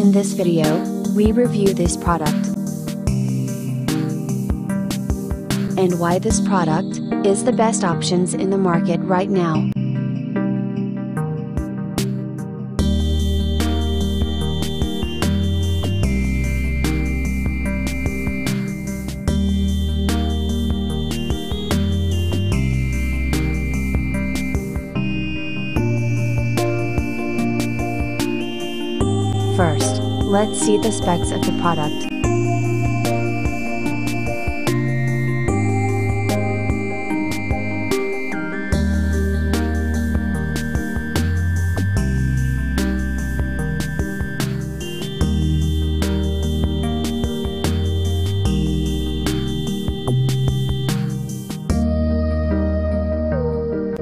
In this video, we review this product and why this product is the best options in the market right now. First, let's see the specs of the product.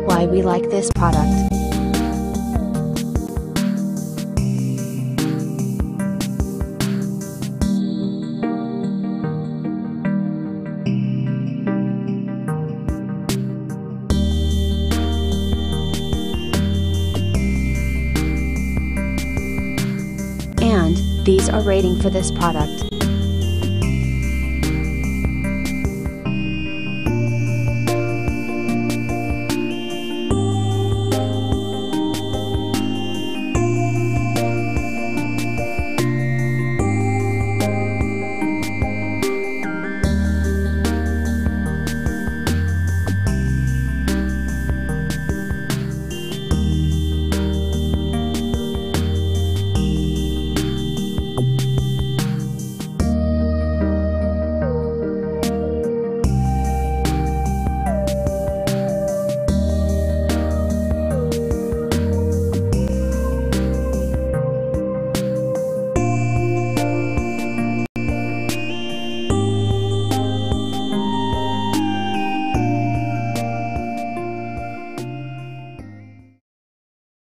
Why we like this product. These are rating for this product.